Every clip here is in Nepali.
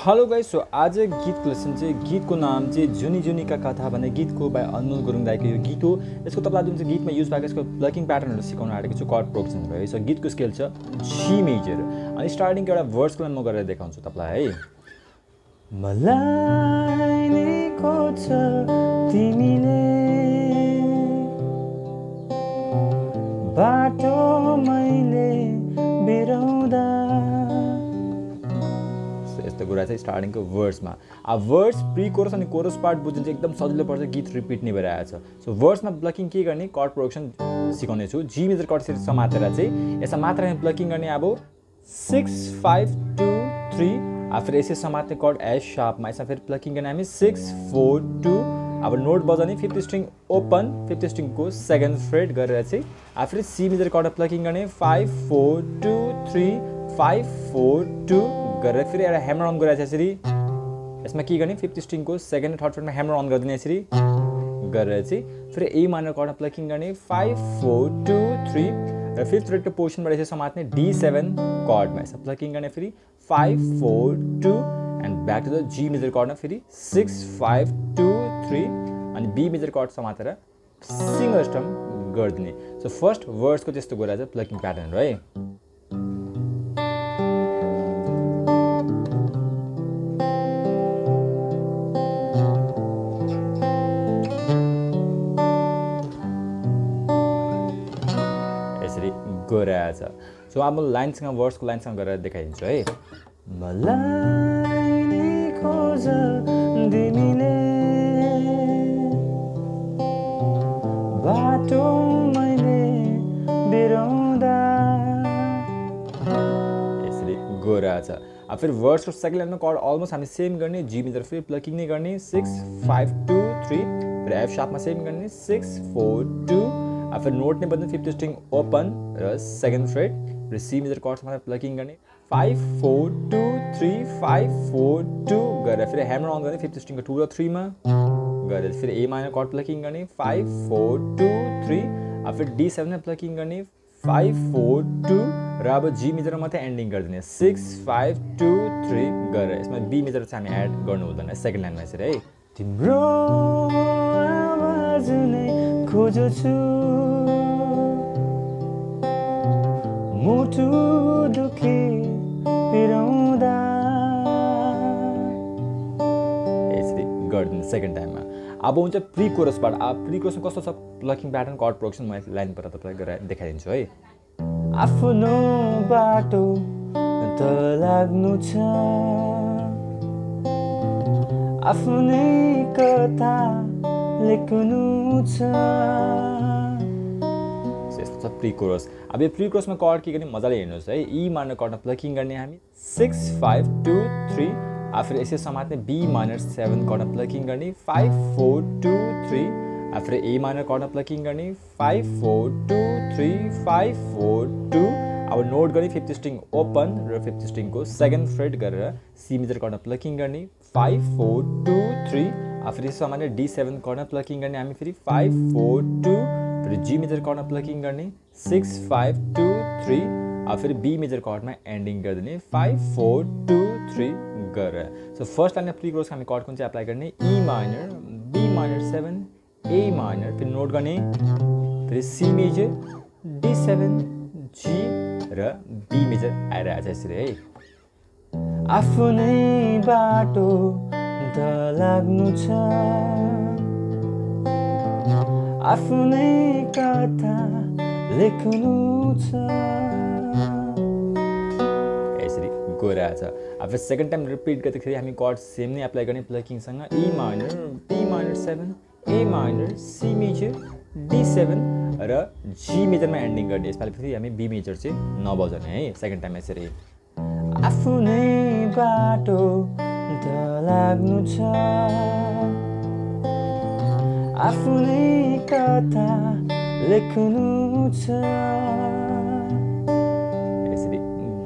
हेलो गाइस सो आज गीतको लेसन चाहिँ गीतको नाम चाहिँ जुनी जुनीका कथा भन्ने गीतको बाई अनमोल गुरुङ दाईको यो गीत हो। यसको तपाईँलाई जुन चाहिँ गीतमा युज भएको यसको प्लकिङ प्याटर्नहरू सिकाउन आँटेको छु कर्ड भयो। सो गीतको स्केल छ जी मेजर अनि स्टार्टिङको एउटा वर्ड्सको म गरेर देखाउँछु तपाईँलाई है। मलाई यस्तो कुरा चाहिँ स्टार्टिङको वर्ड्समा। अब वर्ड्स प्रि कोरस अनि कोरस पार्ट बुझ्नु चाहिँ एकदम सजिलो पर्छ गीत रिपिट नै भइरहेको छ। सो वर्ड्समा प्लकिङ के गर्ने? कर्ड प्रोडक्सन सिकाउने छु। जी मेजर कर्ड समातेर चाहिँ यसमा मात्र प्लकिङ गर्ने अब सिक्स फाइभ टू थ्री अब फेरि यसै समात्ने कर्ड एस सार्पमा यसमा फेरि प्लकिङ गर्ने हामी सिक्स फोर टू अब नोट बजाउने फिफ्थ स्ट्रिङ ओपन फिफ्थ स्ट्रिङको सेकेन्ड फ्रेड गरेर चाहिँ अब फेरि सी मेजर कर्ड प्लकिङ गर्ने five four two three five four two गरेर फेरि एउटा ह्यामर अन गरेर यसरी यसमा के गर्ने? फिफ्थ स्ट्रिङको सेकेन्ड थर्ड फ्रेडमा ह्यामर अन गरिदिने यसरी गरेर चाहिँ फेरि ए माइनर कर्डमा प्लकिङ गर्ने। फाइभ फोर टू थ्री र फिफ्थ फ्रेडको पोजिसनबाट यसरी समात्ने डी सेभेन कर्डमा यसमा प्लकिङ गर्ने फेरि five four two and back to the G major कर्डमा फेरि सिक्स फाइभ टू थ्री अनि बी मेजर कर्ड समातेर सिङ्गल स्टम गरिदिने। सो फर्स्ट वर्ड्सको त्यस्तो कुरा चाहिँ प्लकिङ प्याटर्न है। गइरहेछ सो अब लाइनसँग वर्ड्सको लाइनसँग गरेर देखाइदिन्छु है। बाटो मैले यसरी गइरहेछ अब फेरि वर्ड्सको सेकेन्ड लाइनमा कड अलमोस्ट हामी सेम गर्ने। जी मिटर फेरि प्लकिङ नै गर्ने। सिक्स फाइभ टू थ्री फेरि एफ सापमा सेम गर्ने। सिक्स फोर टू फेरि नोट नै बदल्ने फिफ्थ स्ट्रिङ ओपन र सेकेन्ड फ्रेड र सी मेजर कर्ड्समा प्लकिङ गर्ने five four two three five four two गरेर फेरि ह्यामर अन गर्ने फिफ्थ स्ट्रिङको टू र थ्रीमा गरेर फेरि ए माइनर कर्ड प्लकिङ गर्ने फाइभ फोर टू थ्री अब फेरि डी सेभेनमा प्लकिङ गर्ने फाइभ फोर टू र अब जी मेजरमा मात्रै एन्डिङ गरिदिने सिक्स फाइभ टू थ्री गरेर यसमा बी मेजर चाहिँ हामी एड गर्नु हुँदैन सेकेन्ड लाइनमा यसरी है तिम्रो आवाज नै मुटु दुखी पिराउँदा यसरी गरिदिनु सेकेन्ड टाइममा अब हुन्छ प्रि कोरसबाट अब प्रि कोरसमा कस्तो छ प्लकिङ प्याटर्न कर्ड प्रोडक्सन म लाइनबाट तपाईँलाई गएर देखाइदिन्छु है आफ्नो बाटो त लाग्नु छ आफ्नै कथा लेख्नु छ यस्तो छ प्रि कोरस अब यो प्रि कोरसमा कर्ड के गर्ने मजाले हेर्नुहोस् है। ई माइनर कर्डमा प्लकिङ गर्ने हामी? सिक्स फाइभ टू थ्री आफूले यसै समात्ने बी माइनर सेभेन कर्डमा प्लकिङ गर्ने? फाइभ फोर टू थ्री आफूले ए माइनर कर्डमा प्लकिङ गर्ने? Five four two three five four two अब नोट गर्ने फिफ्थ स्ट्रिङ ओपन र फिफ्थ स्ट्रिङको सेकेन्ड फ्रेड गरेर सी मेजर कर्डमा प्लकिङ गर्ने? फाइभ फोर टू थ्री फेरि सामान्य डी सेभेन कर्नर प्लकिङ गर्ने हामी? फेरि फाइभ फोर टू फेरि जी मेजर कर्नर प्लकिङ गर्ने? सिक्स फाइभ टू थ्री फेरि बी मेजर कर्डमा एन्डिङ गरिदिने। फाइभ फोर टू थ्री गरेर सो फर्स्ट लाइनमा प्रि ग्रोस हामी कर्ड कुन चाहिँ एप्लाई गर्ने? E minor B minor seven A minor फेरि नोट गर्ने। फेरि C major D seven G र बी मेजर आइरहेको छ यसरी है। आफ्नै बाटो त लाग्नु छ। आफ्नै कथा लेख्नु छ यसरी गइरहेछ अब सेकेन्ड टाइम रिपिट गर्दाखेरि हामी कर्ड सेम नै एप्लाई गर्ने प्लकिङसँग E minor B minor seven A minor C major D seven र जी मेजरमा एन्डिङ गर्ने यसपालि फेरि हामी बी मेजर चाहिँ नबजाउने है सेकेन्ड टाइम यसरी आफ्नै बाटो लाग्नु छ आफ्नै कथा लेख्नु छ। यसरी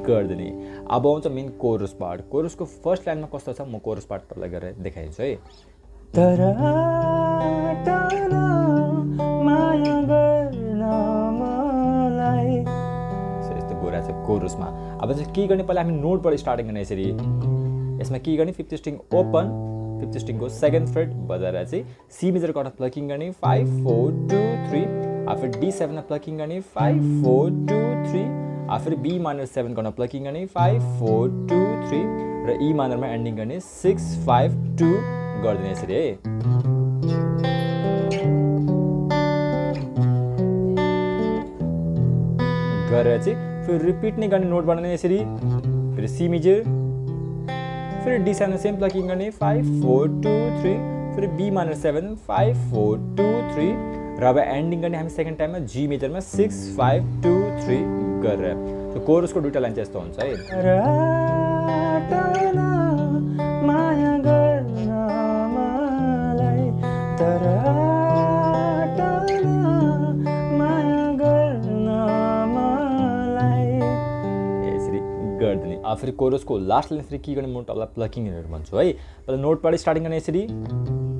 गरिदिने। अब आउँछ मेन कोरस पार्ट कोरसको फर्स्ट लाइनमा कस्तो छ म कोरस पार्ट तपाईँलाई गरेर देखाइदिन्छु है। तर माया गर्न मलाई। यस्तो गोरा छ कोरसमा। अब चाहिँ के गर्ने? पहिला हामी नोटबाट स्टार्टिङ गर्ने यसरी। यसमा के गर्ने? फिफ्थ स्ट्रिङ ओपन फिफ्थ स्ट्रिङको सेकेन्ड फ्रेड बजाएर चाहिँ सी मेजर कर्डमा प्लकिङ गर्ने five four two three after D सेभेनमा plucking गर्ने five four two three after B minor seven गर्न प्लकिङ गर्ने फाइभ फोर टू थ्री र ई माइनरमा एन्डिङ गर्ने सिक्स फाइभ टू गरिदिने यसरी है गरेर चाहिँ फेरि रिपिट नै गर्ने नोट बनाउने यसरी फेरि सी मेजर फेरि डी सेभेन सेम प्लकिङ गर्ने फाइभ फोर टू थ्री फेरि B minor seven five four two three र अब एन्डिङ गर्ने हामी सेकेन्ड टाइममा जी मेजरमा सिक्स फाइभ टू थ्री गरेर त्यो कोरसको दुइटा लाइन चाहिँ यस्तो हुन्छ है राटन फेरि कोरसको लास्ट लाइन फेरि के गर्ने म तपाईँलाई प्लकिङहरू भन्छु है। पहिला नोटबाट स्टार्टिङ गर्ने यसरी।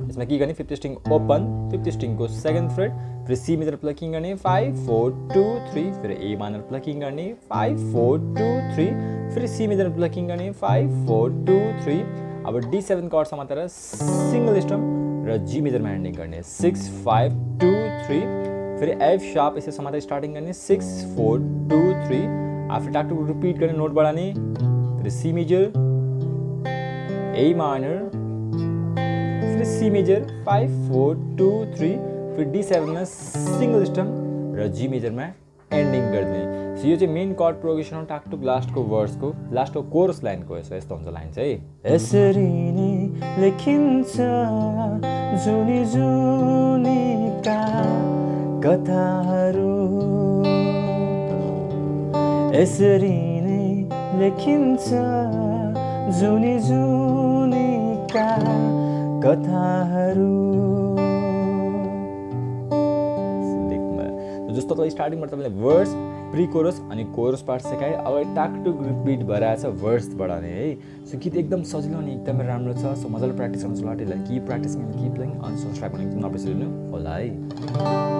यसमा के गर्ने? फिफ्थ स्ट्रिङ ओपन फिफ्थ स्ट्रिङको सेकेन्ड फ्रेड फेरि सी मेजर प्लकिङ गर्ने फाइभ फोर टू थ्री फेरि ए मानर प्लकिङ गर्ने फाइभ फोर टू थ्री फेरि सी मेजर प्लकिङ गर्ने फाइभ फोर टू थ्री अब डी सेभेन कर्ड समातेर सिङ्गल स्टम र जी मेजरमा एन्डिङ गर्ने सिक्स फाइभ टू थ्री फेरि एफ सार्प यसरी समातेर स्टार्टिङ गर्ने सिक्स फोर टू थ्री आफू टाक्टु रिपिट गर्ने नोट बढाउने फेरि सी मेजर ए माइनर फेरि C major five four two three फेरि डी सेभेनमा सिङ्गल स्टम र जी मेजरमा एन्डिङ गरिदिने सो यो चाहिँ मेन कर्ड प्रोग्रेसन हो टाकटुक लास्टको वर्ड्सको लास्टको कोर्स लाइनको यसो यस्तो हुन्छ लाइन चाहिँ यसरी नै लेखिन्छ जुनी जुनीका कथाहरू यसरी नै लेखिन्छ जुनी जुनीका कथाहरू जस्तो तपाईँ स्टार्टिङबाट तपाईँले वर्ड्स प्रि कोरस अनि कोरस पार्ट सिकाएँ अब टाकटुक रिपिट भएर आएछ वर्ड्सबाट नै है? सो गीत एकदम सजिलो अनि एकदमै राम्रो छ। सो मजाले प्र्याक्टिस गर्नु छ लटेलाई कि प्र्याक्टिस कि प्लेइङ अनि सब्सक्राइब गर्ने एकदम नबिर्सिदिनु होला है?